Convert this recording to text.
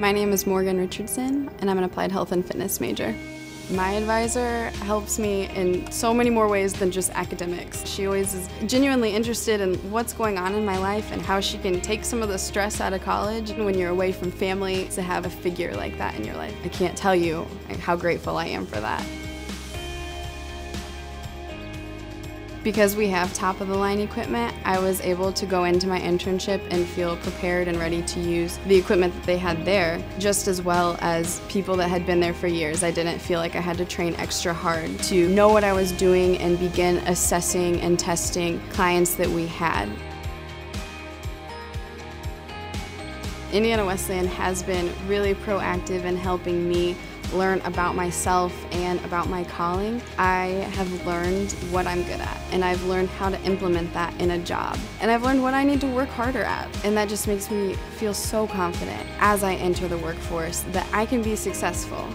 My name is Morgan Richardson, and I'm an applied health and fitness major. My advisor helps me in so many more ways than just academics. She always is genuinely interested in what's going on in my life and how she can take some of the stress out of college when you're away from family to have a figure like that in your life. I can't tell you how grateful I am for that. Because we have top of the line equipment, I was able to go into my internship and feel prepared and ready to use the equipment that they had there, just as well as people that had been there for years. I didn't feel like I had to train extra hard to know what I was doing and begin assessing and testing clients that we had. Indiana Wesleyan has been really proactive in helping me learn about myself and about my calling, I have learned what I'm good at and I've learned how to implement that in a job. And I've learned what I need to work harder at. And that just makes me feel so confident as I enter the workforce that I can be successful